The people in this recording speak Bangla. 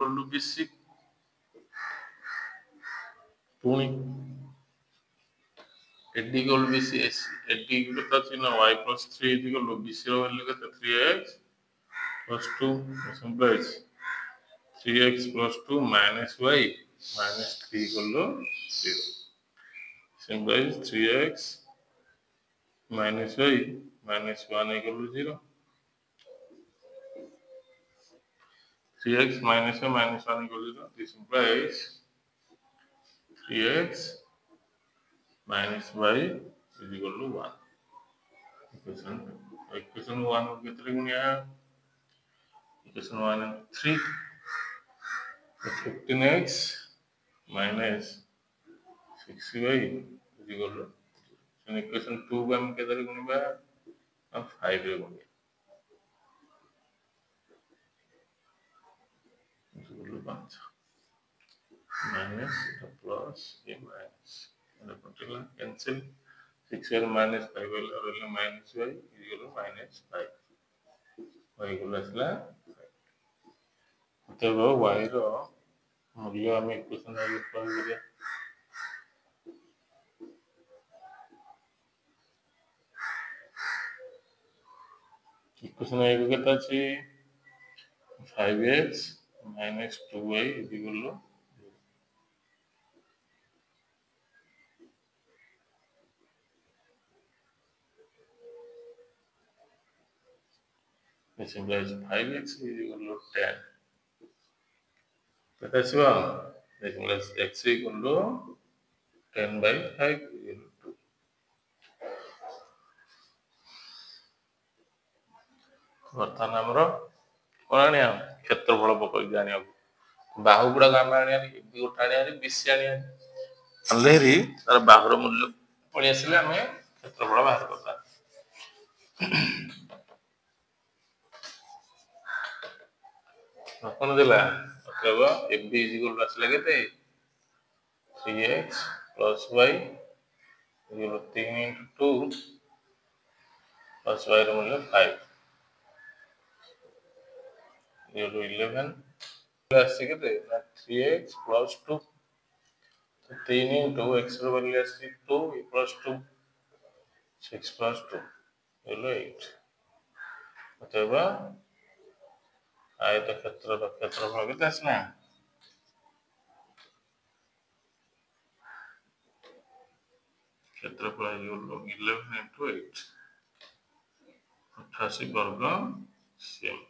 equal to B6 2 at d equal to BC at d equal to চিহ্ন y plus 3 is equal to BC এর ভ্যালু কত 3x plus 2 implies 3x plus 2 minus y minus 3 equal to 0 implies 3x minus y minus 1 equal to 0 3x minus y minus 1 equal to 0 this implies 3x minus y is equal to 1 equation equation 1 कितने गुणिया equation 1 and 3 so 15x minus 6y is equal to so equation 2 को हम कितने गुणिया हम 5 रे गुणिया is equal to bunch. Minus the plus a minus. And the cancel. 6l minus 5l or l minus y is equal to minus 5. y equal to असला तब y रो मूल्य हमें इक्वेशन में उत्पन्न करें इक्वेशन में एक कहता है 5x minus minus two Y এদিক হলো which implies 5x is equal to 10. But as well, which implies x is equal to 10 by 5 equal to 2. বর্তমান আমরা করে নিলাম କ୍ଷେତ୍ରଫଳ ପକେଇକି ଆଣିବାକୁ ବାହୁ ଗୁଡ଼ାକ ଆମେ ଆଣିବାନି ଏବେ ଗୋଟେ ଆଣିବାନି ବେଶୀ ଆଣିବାନି ଆଣିଲେ ହେରି ତାର ବାହୁର ମୂଲ୍ୟ ପଳେଇ ଆସିଲେ ଆମେ କ୍ଷେତ୍ରଫଳ ବାହାର କରିଦେବା କ'ଣ ଦେଲା ଅତଏବ F B is equal to ଆସିଲା କେତେ থ্রি এক্স প্লস ওয়াই এগুলো তিন ইন্টু টু প্লস ওয়াইয়ের মূল্য ফাইভ এগুলো ইলেভেন আসছে কেতে না থ্রি এক্স প্লস টু তিন ইন্টু এক্সর ভ্যালু আসছে two plus two six plus two এগুলো এইট অতএব আয়ত ক্ষেত্রর ক্ষেত্রফল কেতে আসলা ক্ষেত্রফল হলো ইলেভেন ইন্টু এইট বর্গ সেমি